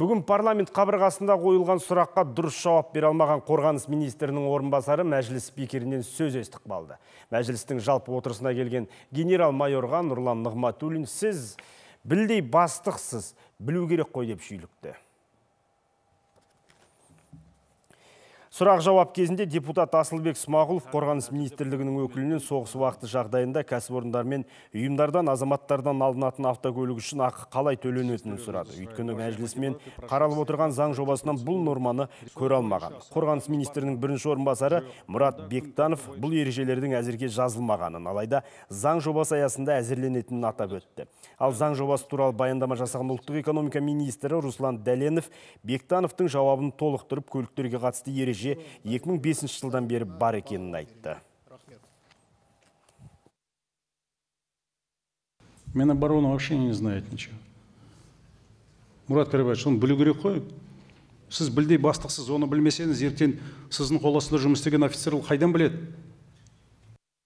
Бүгін парламент қабырғасында қойылған сұраққа дұрыс жауап бере алмаған қорғаныс министрінің орынбасары мәжіліс спикерінен сөз естік қалды. Мәжілістің жалпы отырысына келген генерал-майорға Нұрлан Нығматулин сіз білдей бастықсыз, білу керек қой деп шүйлікті. Сұрақ жауап кезінде депутат Асылбек Смағұлов қорғаныс министрлігінің өкілінен соғыс уақыты жағдайында кәсіпорындар мен ұйымдардан азаматтардан алынатын автокөлік үшін ақы қалай төленетінін сұрады. Өйткені мәжілісмен қаралып отырған заң жобасынан бұл норманы көре алмаған. Қорғаныс министрінің бірінші орынбасары Мұрат Бектанов бұл ережелердің әзірге жазылмағанын, алайда заң жобасы аясында әзірленетінін атап өтті. Ал заң жобасы туралы баяндама жасаған ұлттық экономика министрі Руслан Дәленов Бектановтың жауабын толықтырып көліктерге қатысты ереже ереже 2005 жылдан бері бар екенін айтты. Минобороны вообще не знает ничего. Мұрат Кәрібаевич, оны білу керек қой. Сіз білдей бастықсыз, оны білмесеңіз, ертең сіздің қол астында жұмыс істеген қайдан біледі?